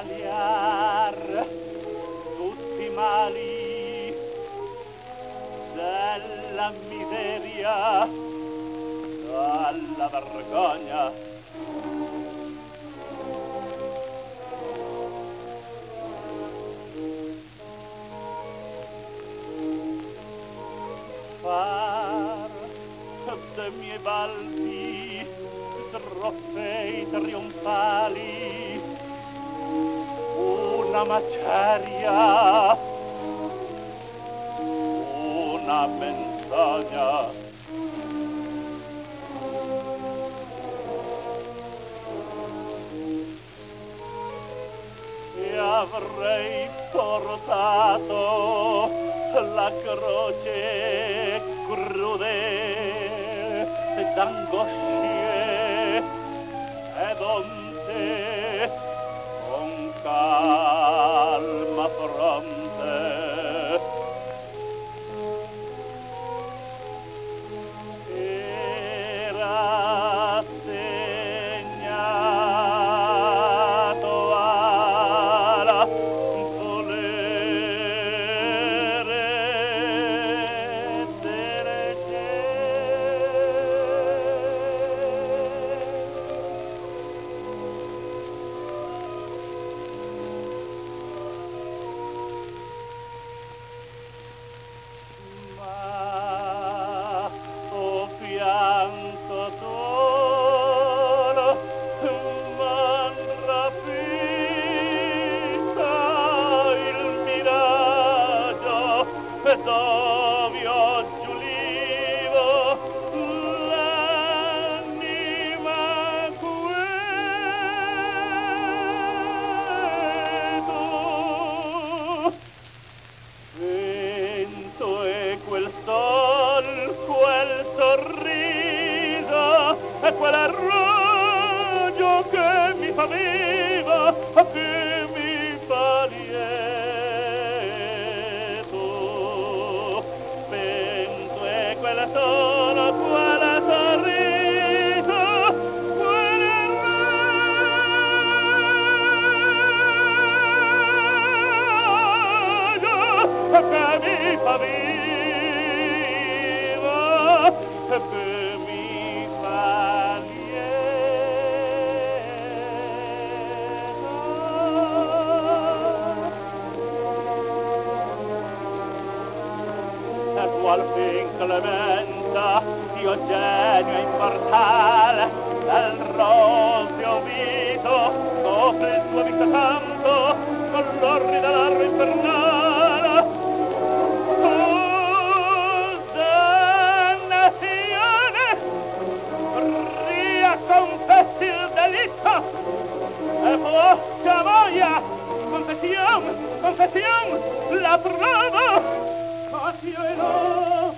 paliar tutti i mali della miseria, dalla vergogna. Far de miei balzi trofei trionfali una maceria, una menzogna. E avrei portato la croce sorriso e quell'arroggio che mi fa viva, che mi fa lieto. Vento e quel sol, quel sorriso, quell'arroggio che mi fa viva, che al fin clementa Diogenio immortale del roseo vito sopra il tuo vita santo con l'orri dell'arro infernale. Condannazione ria confessi il delitto e vostra voglia confession confession la prova fiel